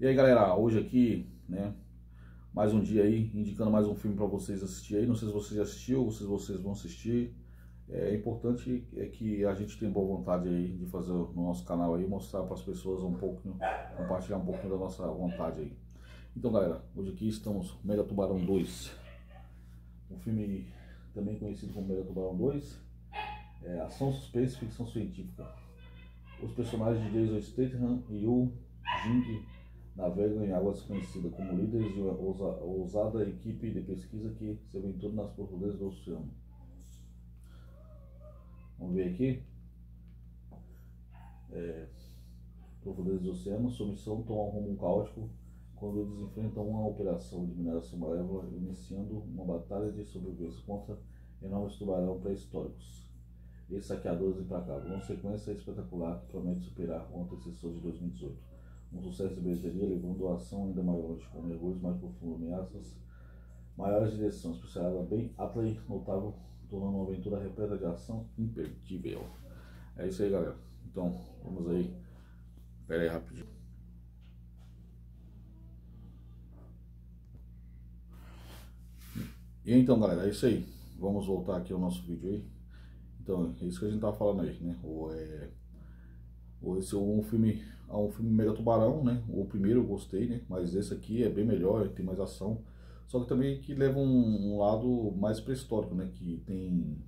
E aí galera, hoje aqui, né, mais um dia aí, indicando mais um filme para vocês assistir aí, não sei se vocês já assistiu, ou se vocês vão assistir, é importante é que a gente tenha boa vontade aí de fazer no nosso canal aí, mostrar para as pessoas um pouco, compartilhar um pouco da nossa vontade aí. Então galera, hoje aqui estamos Mega Tubarão 2, um filme também conhecido como Mega Tubarão 2, é, ação suspense ficção científica. Os personagens de Jason Statham e Yu Jing navegam em águas desconhecidas como líderes de uma ousada equipe de pesquisa que se aventura nas profundezas do oceano. Vamos ver aqui. É, profundezas do oceano, sua missão toma um rumo caótico quando eles enfrentam uma operação de mineração malévola, iniciando uma batalha de sobrevivência contra enormes tubarões pré-históricos e saqueadores implacáveis. Uma sequência espetacular que promete superar o antecessor de 2018 um sucesso de bilheteria, levando a ainda maior, com mergulhos mais profundos, ameaças maiores de direção, especializada bem Atley notável, tornando uma aventura repleta de ação imperdível. É isso aí, galera. Então, vamos aí. Pera aí, rapidinho. E então, galera, é isso aí. Vamos voltar aqui ao nosso vídeo aí. Então, é isso que a gente tava falando aí, né? O, é, esse é um filme, é um filme Mega Tubarão, né? O primeiro eu gostei, né? Mas esse aqui é bem melhor, tem mais ação. Só que também que leva um, um lado mais pré-histórico, né? Que tem,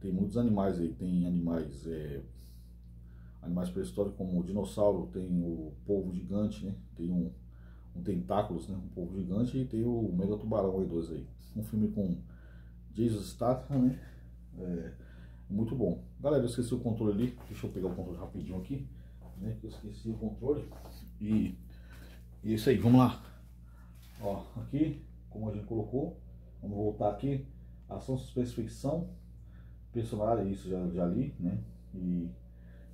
tem muitos animais aí. Tem animais, é, animais pré-históricos como o dinossauro, tem o polvo gigante, né? Tem um, um tentáculos, né? Um polvo gigante e tem o Mega Tubarão aí, dois aí. Um filme com Jason Statham, né? É, muito bom. Galera, eu esqueci o controle ali. Deixa eu pegar o controle rapidinho aqui. Né? Eu esqueci o controle. E, e é isso aí, vamos lá. Ó, aqui, como a gente colocou. Vamos voltar aqui. Ação, suspense, ficção. Personagem, isso já, já li, né? E,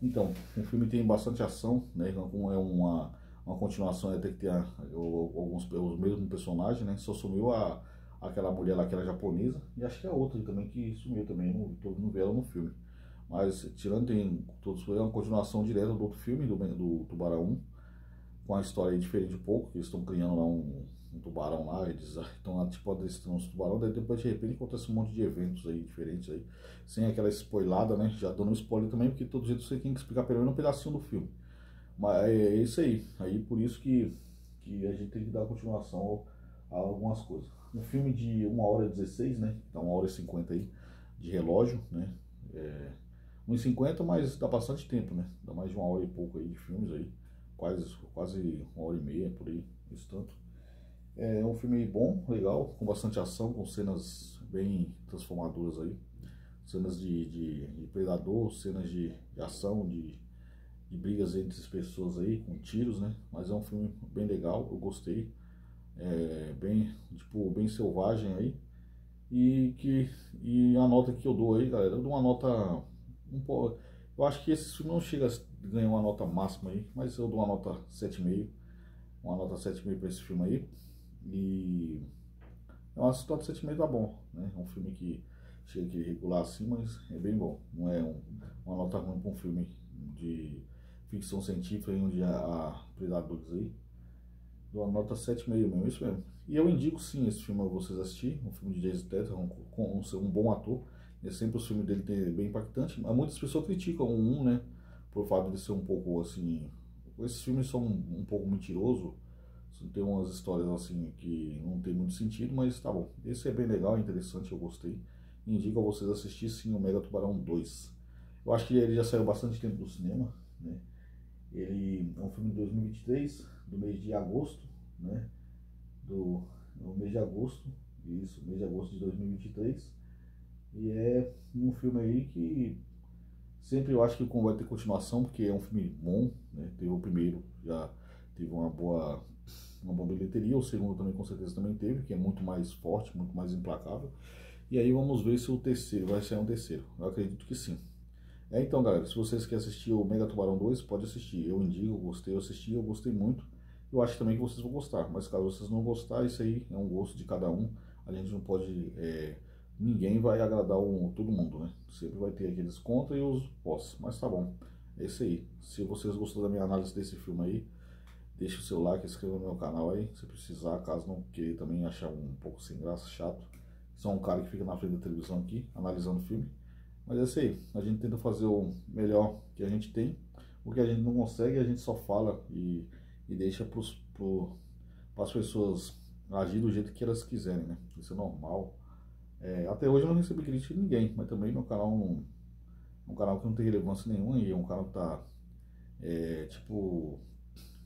então, o filme tem bastante ação, né? Como é uma, uma continuação, é ter que ter a, alguns os mesmos personagens, né? Só sumiu a aquela mulher lá que era japonesa, e acho que é outra também que sumiu também, não, todo não vê ela no filme. Mas tirando tem todos é uma continuação direta do outro filme, do, do Tubarão 1, com a história diferente um pouco, eles estão criando lá um, um, tubarão lá, eles estão lá tipo adestrando os tubarão, daí depois de repente acontece um monte de eventos aí diferentes aí, sem aquela spoilada, né? Já dando um spoiler também, porque todo jeito você tem que explicar pelo menos um pedacinho do filme. Mas é, é isso aí. Aí por isso que, que a gente tem que dar continuação a algumas coisas um filme de 1 hora e 16, né? Dá 1 hora e 50 aí de relógio, né? É, 1 e 50, mas dá bastante tempo, né? Dá mais de uma hora e pouco aí de filmes aí. Quase, quase uma hora e meia, por aí, isso tanto. É um filme bom, legal, com bastante ação, com cenas bem transformadoras aí. Cenas de, de, de predador, cenas de, de ação, de, de brigas entre as pessoas aí, com tiros, né? Mas é um filme bem legal, eu gostei é, bem, tipo, bem selvagem aí. E que e a nota que eu dou aí, galera, eu dou uma nota um pouco. Eu acho que esse filme não chega a ganhar uma nota máxima aí, mas eu dou uma nota 7,5. Uma nota 7,5 para esse filme aí. E é uma nota 7,5 tá bom, né? É um filme que chega aqui regular assim, mas é bem bom. Não é um, uma nota ruim para um filme de ficção científica onde há predadores aí dou a nota 7,5 mesmo, isso mesmo. E eu indico sim esse filme a vocês assistir, um filme de Jason Statham, com um, um, um, bom ator. É sempre o filme dele ter bem impactante. Mas muitas pessoas criticam o 1, né? Por fato de ser um pouco assim. Esses filmes são um, um pouco mentirosos. Tem umas histórias assim que não tem muito sentido, mas tá bom. Esse é bem legal, é interessante, eu gostei. Indico a vocês assistir sim o Mega Tubarão 2. Eu acho que ele já saiu bastante tempo do cinema, né? Ele é um filme de 2023, do mês de agosto, né? Do no mês de agosto, isso, mês de agosto de 2023. E é um filme aí que sempre eu acho que vai ter continuação, porque é um filme bom, né? Teve o primeiro, já teve uma boa uma boa bilheteria, o segundo também com certeza também teve, que é muito mais forte, muito mais implacável. E aí vamos ver se o terceiro vai ser um terceiro. Eu acredito que sim. É, então, galera, se vocês querem assistir o Mega Tubarão 2, pode assistir. Eu indico, gostei, eu assisti, eu gostei muito. Eu acho também que vocês vão gostar, mas caso vocês não gostarem, isso aí é um gosto de cada um. A gente não pode. É, ninguém vai agradar um, todo mundo, né? Sempre vai ter aqueles contra e os pós. Mas tá bom. É isso aí. Se vocês gostaram da minha análise desse filme aí, Deixa o seu like, inscreva no meu canal aí, se precisar, caso não queira também achar um pouco sem graça, chato. Sou um cara que fica na frente da televisão aqui, analisando o filme. Mas é isso aí, a gente tenta fazer o melhor que a gente tem. O que a gente não consegue, a gente só fala e, e deixa para as pessoas agir do jeito que elas quiserem, né? Isso é normal. É, até hoje eu não recebi crítica de ninguém, mas também meu canal não, um canal que não tem relevância nenhuma e é um canal que tá, é, tipo,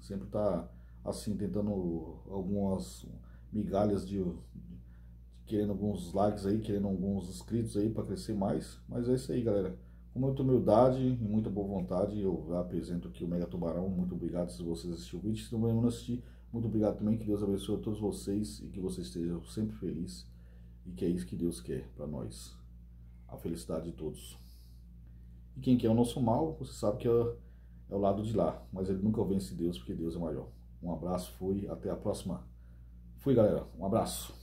sempre tá, assim, tentando algumas migalhas de, querendo alguns likes aí, querendo alguns inscritos aí para crescer mais, mas é isso aí, galera. Com muita humildade e muita boa vontade, eu apresento aqui o Mega Tubarão. Muito obrigado se vocês assistiram o vídeo. Se não assistir, muito obrigado também. Que Deus abençoe a todos vocês e que vocês estejam sempre felizes. E que é isso que Deus quer para nós. A felicidade de todos. E quem quer o nosso mal, você sabe que é, é o lado de lá. Mas ele nunca vence Deus, porque Deus é maior. Um abraço, fui, até a próxima. Fui, galera. Um abraço.